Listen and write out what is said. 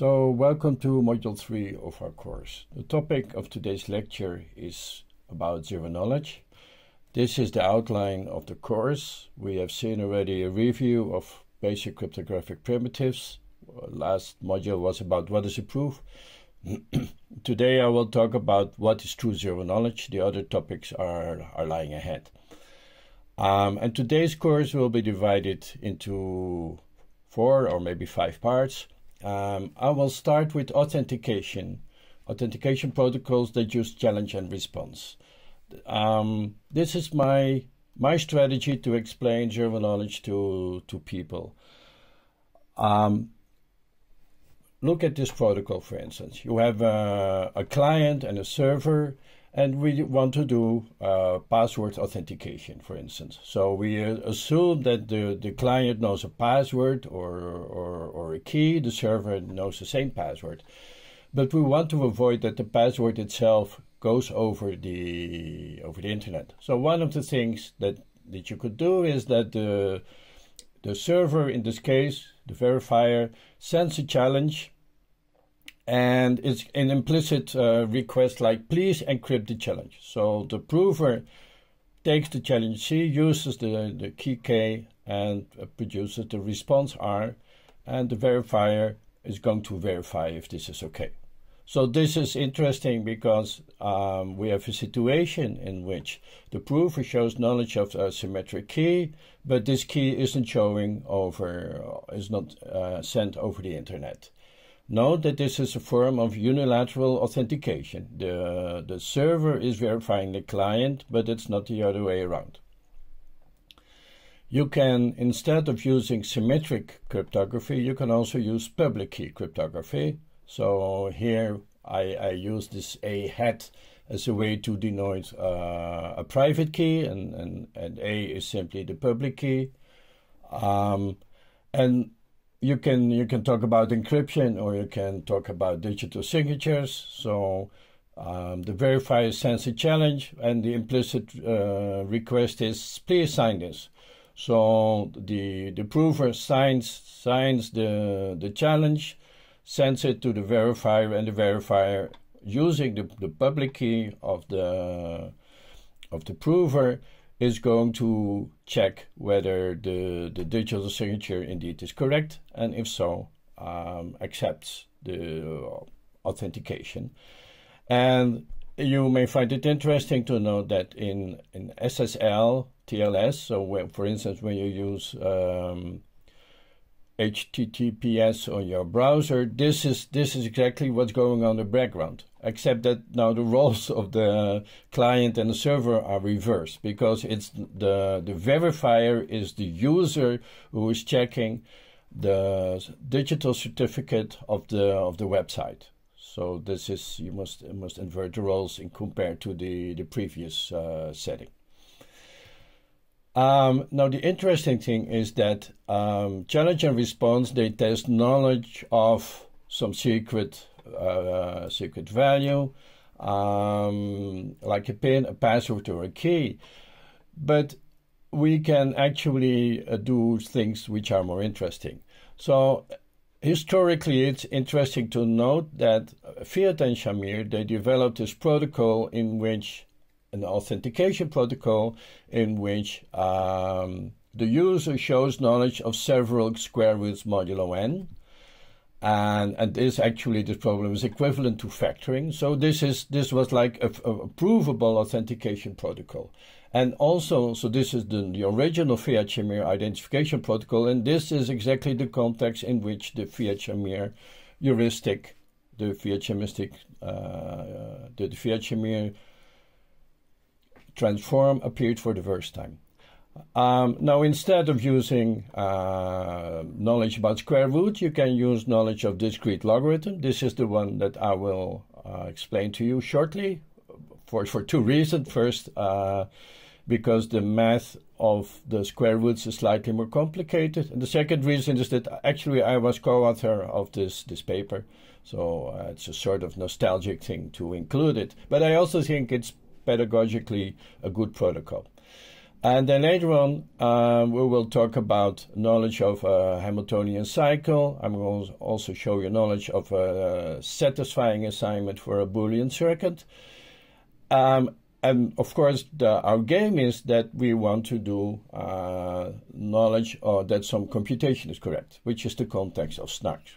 So, welcome to Module 3 of our course. The topic of today's lecture is about zero knowledge. This is the outline of the course. We have seen already a review of basic cryptographic primitives. Last module was about what is a proof. Today I will talk about what is true zero knowledge. The other topics are, are lying ahead. Um, and today's course will be divided into four or maybe five parts. Um, I will start with authentication, authentication protocols that use challenge and response. Um, this is my my strategy to explain zero knowledge to to people. Um, look at this protocol, for instance. You have a, a client and a server, and we want to do uh, password authentication, for instance. So we uh, assume that the, the client knows a password or, or, or a key, the server knows the same password. But we want to avoid that the password itself goes over the over the internet. So one of the things that, that you could do is that the the server, in this case, the verifier, sends a challenge and it's an implicit uh, request like please encrypt the challenge. So the prover takes the challenge C, uses the, the key K, and produces the response R, and the verifier is going to verify if this is okay. So this is interesting because um, we have a situation in which the prover shows knowledge of a symmetric key, but this key isn't showing over, is not uh, sent over the internet. Note that this is a form of unilateral authentication. The, the server is verifying the client, but it's not the other way around. You can, instead of using symmetric cryptography, you can also use public key cryptography. So here I, I use this A hat as a way to denote uh, a private key, and, and, and A is simply the public key. Um, and you can you can talk about encryption or you can talk about digital signatures. So um, the verifier sends a challenge, and the implicit uh, request is please sign this. So the the prover signs signs the the challenge, sends it to the verifier, and the verifier using the, the public key of the of the prover is going to check whether the, the digital signature indeed is correct, and if so, um, accepts the authentication. And you may find it interesting to know that in, in SSL, TLS, so when, for instance, when you use um, HTTPS on your browser, this is this is exactly what's going on in the background. Except that now the roles of the client and the server are reversed because it's the the verifier is the user who is checking the digital certificate of the of the website. So this is you must you must invert the roles in compared to the the previous uh, setting. Um, now, the interesting thing is that um, challenge and response they test knowledge of some secret uh, secret value, um, like a pin, a password, or a key. But we can actually uh, do things which are more interesting. So historically, it's interesting to note that Fiat and Shamir they developed this protocol in which an authentication protocol in which um, the user shows knowledge of several square roots modulo n. And, and this actually this problem is equivalent to factoring. So this is this was like a, a provable authentication protocol. And also, so this is the, the original Fiat Shamir identification protocol, and this is exactly the context in which the Fiat Shamir heuristic, the Fiat Shamiristic, uh, the, the Fiat Shamir transform appeared for the first time. Um, now, instead of using uh, knowledge about square root, you can use knowledge of discrete logarithm. This is the one that I will uh, explain to you shortly for, for two reasons. First, uh, because the math of the square roots is slightly more complicated. And the second reason is that actually I was co-author of this, this paper. So uh, it's a sort of nostalgic thing to include it. But I also think it's pedagogically a good protocol. And then later on, uh, we will talk about knowledge of a Hamiltonian cycle. I'm going to also show you knowledge of a satisfying assignment for a Boolean circuit. Um, and of course, the, our game is that we want to do uh, knowledge or that some computation is correct, which is the context of SNARKs.